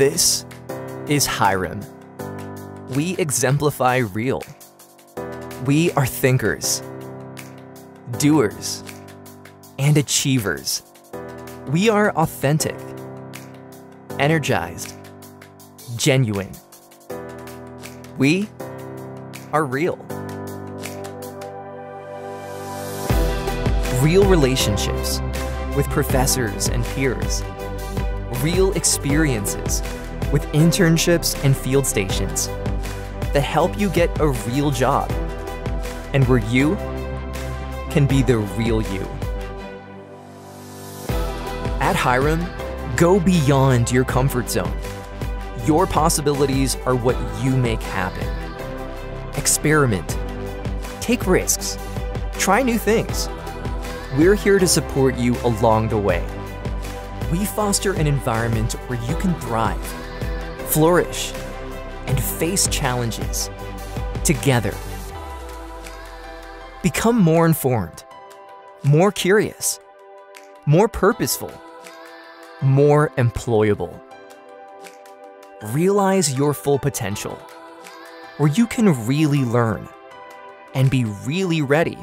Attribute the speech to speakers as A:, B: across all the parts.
A: This is Hiram. We exemplify real. We are thinkers, doers, and achievers. We are authentic, energized, genuine. We are real. Real relationships with professors and peers. Real experiences with internships and field stations that help you get a real job and where you can be the real you. At Hiram, go beyond your comfort zone. Your possibilities are what you make happen. Experiment. Take risks. Try new things. We're here to support you along the way. We foster an environment where you can thrive, flourish, and face challenges together. Become more informed, more curious, more purposeful, more employable. Realize your full potential, where you can really learn and be really ready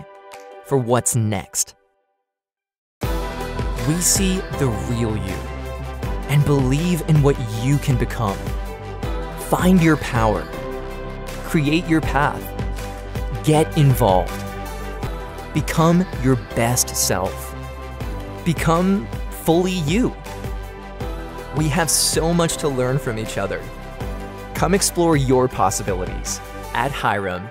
A: for what's next. We see the real you and believe in what you can become. Find your power, create your path, get involved, become your best self, become fully you. We have so much to learn from each other. Come explore your possibilities at Hiram